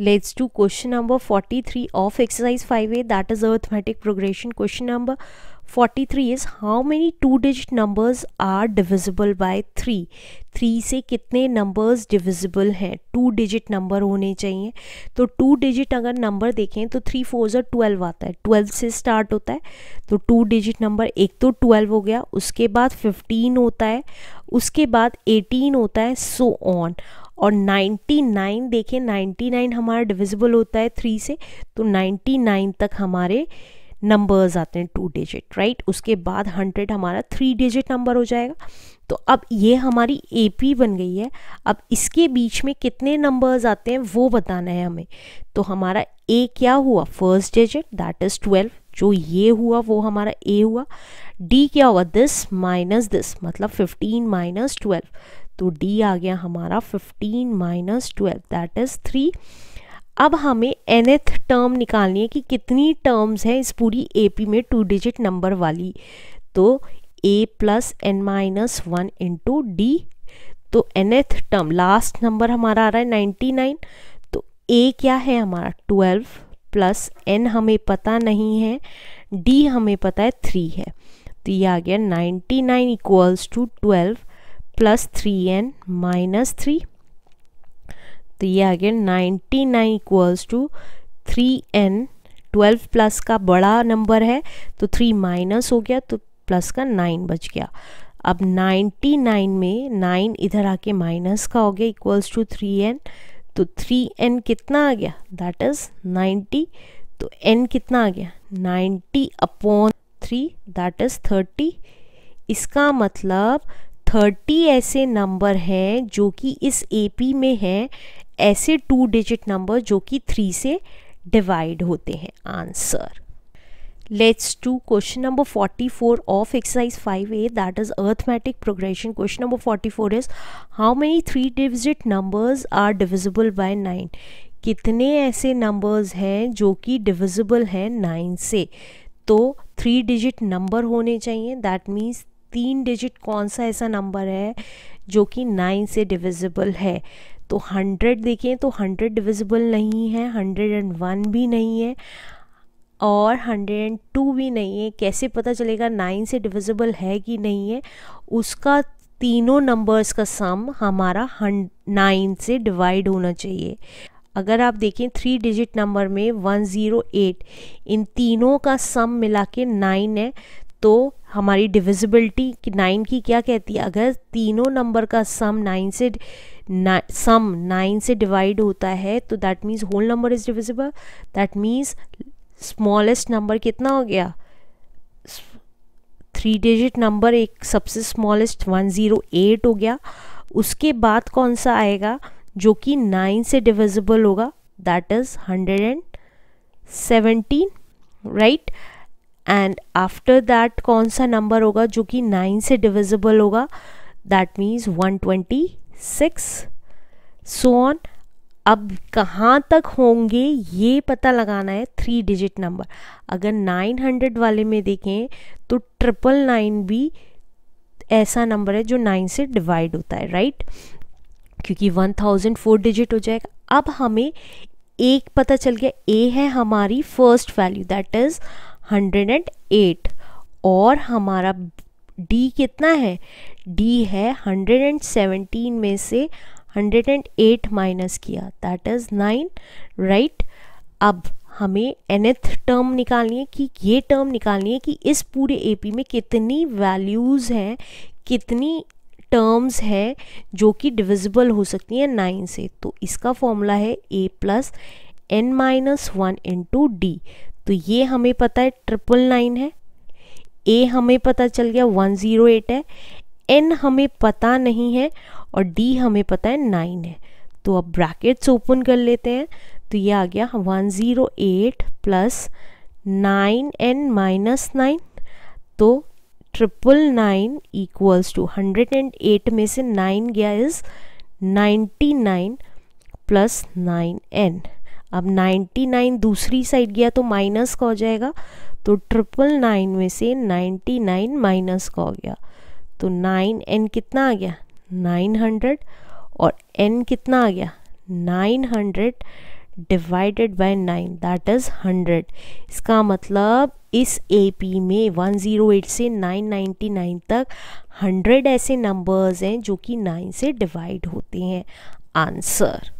Let's to question number 43 of exercise five A that is arithmetic progression question number 43 is how many two digit numbers are divisible by three three से कितने numbers divisible हैं? Two digit number होने चाहिए। तो two digit अगर number देखें तो three four जो ट्वेल्व आता है। ट्वेल्व से स्टार्ट होता है। तो टू डिजिट नंबर एक तो ट्वेल्व हो गया। उसके बाद फिफ्टीन होता है। उसके बाद एटीन होता है। सो so ऑन और 99 देखें 99 हमारा डिविजिबल होता है थ्री से तो 99 तक हमारे नंबर्स आते हैं टू डिजिट राइट उसके बाद 100 हमारा थ्री डिजिट नंबर हो जाएगा। तो अब ये हमारी ए पी बन गई है। अब इसके बीच में कितने नंबर्स आते हैं वो बताना है हमें। तो हमारा ए क्या हुआ? First digit that is twelve जो ये हुआ, वो हमारा ए हुआ। डी क्या हुआ? दिस माइनस दिस मतलब फिफ्टीन माइनस ट्वेल्व तो डी आ गया हमारा 15 minus twelve that is three अब हमें एनथ टर्म निकालनी है कि कितनी टर्म्स हैं इस पूरी एपी में टू डिजिट नंबर वाली। तो a plus n minus one into d तो एनथ टर्म लास्ट नंबर हमारा आ रहा है नाइन्टी नाइन तो ए क्या है हमारा? ट्वेल्व प्लस एन हमें पता नहीं है। डी हमें पता है थ्री है। तो ये आ गया ninety nine equals to twelve plus three n minus three तो ये आ गया ninety nine equals to three n twelve plus का बड़ा नंबर है तो थ्री माइनस हो गया तो प्लस का नाइन बच गया। अब नाइन्टी नाइन में नाइन इधर आके माइनस का हो गया इक्वल्स टू थ्री एन तो थ्री एन कितना आ गया? दैट इज़ नाइन्टी तो एन कितना आ गया? Ninety upon three that is thirty इसका मतलब थर्टी ऐसे नंबर हैं जो कि इस एपी में हैं, ऐसे टू डिजिट नंबर जो कि थ्री से डिवाइड होते हैं। Answer let's to question number 44 of exercise 5a that is arithmetic progression question number 44 is how many three digit numbers are divisible by nine कितने ऐसे नंबर्स हैं जो कि डिविजिबल हैं नाइन से? तो थ्री डिजिट नंबर होने चाहिए दैट मीन्स तीन डिजिट कौन सा ऐसा नंबर है जो कि नाइन से डिविजिबल है? तो हंड्रेड देखें तो हंड्रेड डिविजिबल नहीं है हंड्रेड एंड वन भी नहीं है और हंड्रेड एंड टू भी नहीं है। कैसे पता चलेगा नाइन से डिविजिबल है कि नहीं है? उसका तीनों नंबर्स का सम हमारा नाइन से डिवाइड होना चाहिए। अगर आप देखें थ्री डिजिट नंबर में वन ज़ीरो एट इन तीनों का सम मिला के नाइन है तो हमारी डिविजिबिलिटी कि नाइन की क्या कहती है? अगर तीनों नंबर का सम नाइन से ना, सम नाइन से डिवाइड होता है तो that means whole number is divisible that means smallest number कितना हो गया? थ्री डिजिट नंबर एक सबसे स्मॉलेस्ट वन ज़ीरो एट हो गया. उसके बाद कौन सा आएगा? जो कि नाइन से डिविजिबल होगा. That is hundred and seventeen right and after that कौन सा नंबर होगा जो कि नाइन से डिविजिबल होगा? That means one twenty six so on अब कहाँ तक होंगे? ये पता लगाना है थ्री डिजिट नंबर अगर नाइन हंड्रेड वाले में देखें तो ट्रिपल नाइन भी ऐसा नंबर है जो नाइन से डिवाइड होता है राइट क्योंकि वन थाउज़ेंड फोर डिजिट हो जाएगा। अब हमें एक पता चल गया ए है हमारी first value that is hundred and eight और हमारा डी कितना है? डी है हंड्रेड एंड सेवनटीन में से हंड्रेड एंड एट माइनस किया। दैट इज़ नाइन राइट अब हमें एनथ टर्म निकालनी है कि ये टर्म निकालनी है कि इस पूरे एपी में कितनी वैल्यूज़ हैं, कितनी टर्म्स हैं जो कि डिविजिबल हो सकती हैं नाइन से। तो इसका फॉर्मूला है A plus N minus one into D तो ये हमें पता है ट्रिपल नाइन है। ए हमें पता चल गया वन ज़ीरो एट है। एन हमें पता नहीं है और डी हमें पता है नाइन है। तो अब ब्रैकेट्स ओपन कर लेते हैं। तो ये आ गया one zero eight plus nine N minus nine तो triple nine equals two hundred and eight में से नाइन गया is ninety nine plus nine N अब 99 दूसरी साइड गया तो माइनस का हो जाएगा तो ट्रिपल नाइन में से 99 माइनस का हो गया तो 9 एन कितना आ गया? 900 और एन कितना आ गया? 900 divided by nine, that is hundred. इसका मतलब इस ए पी में 108 से 999 तक 100 ऐसे नंबर्स हैं जो कि 9 से डिवाइड होते हैं। आंसर